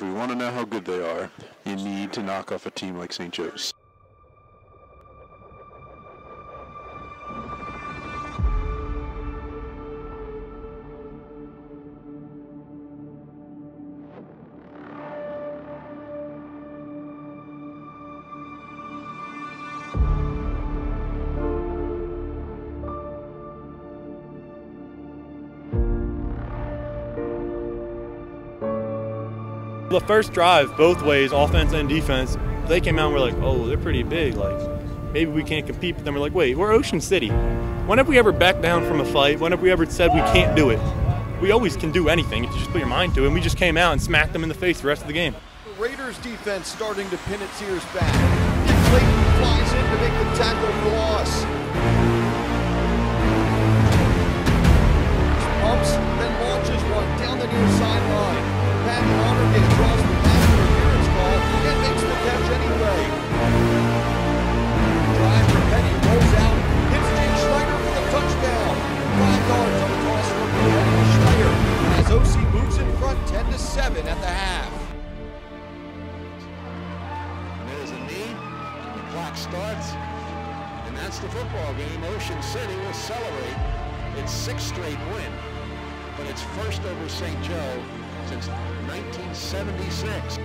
If we want to know how good they are, you need to knock off a team like St. Joe's. The first drive, both ways, offense and defense, they came out and were like, oh, they're pretty big. Like, maybe we can't compete. But then we're like, wait, we're Ocean City. When have we ever backed down from a fight? When have we ever said we can't do it? We always can do anything if you just put your mind to it. And we just came out and smacked them in the face the rest of the game. The Raiders defense starting to pin its ears back. Clayton flies in to make the tackle for loss. Front 10 to 7 at the half. There's a knee, the clock starts, and that's the football game. Ocean City will celebrate its sixth straight win, but it's first over St. Joe since 1976.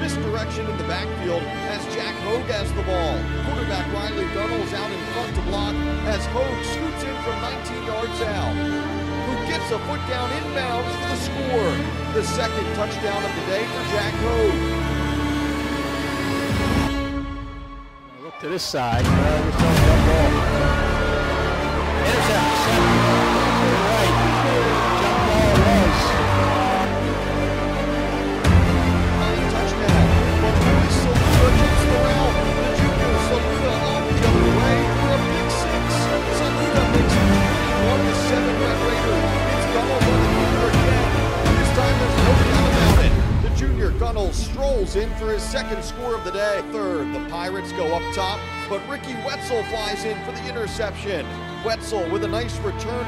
Misdirection in the backfield as Jack Hogue has the ball. Quarterback Riley Gunnels out in front to block as Hogue scoots in from 19 yards out. Who gets a foot down inbounds for the score. The second touchdown of the day for Jack Hogue. Look to this side. Intercept. Strolls in for his second score of the day. Third, the Pirates go up top, but Ricky Wetzel flies in for the interception. Wetzel with a nice return.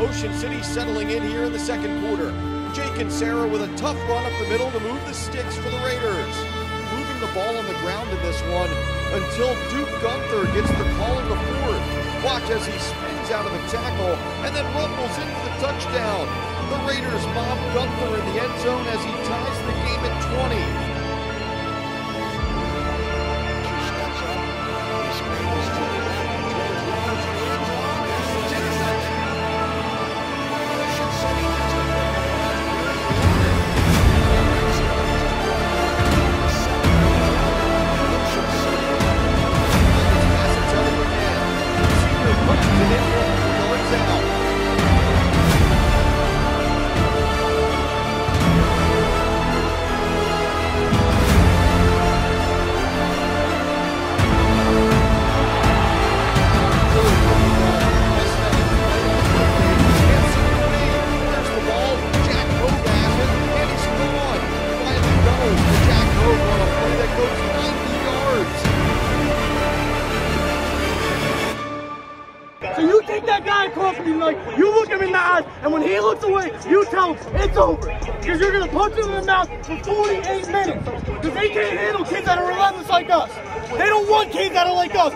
Ocean City settling in here in the second quarter. Jake and Sarah with a tough run up the middle to move the sticks for the Raiders. Moving the ball on the ground in this one until Duke Gunther gets the call in the fourth. Watch as he spins out of the tackle and then rumbles in for the touchdown. The Raiders Gunther in the end zone as he ties the game at 20. Take that guy across you, like, you look him in the eyes, and when he looks away, you tell him it's over. Because you're going to punch him in the mouth for 48 minutes. Because they can't handle kids that are relentless like us. They don't want kids that are like us.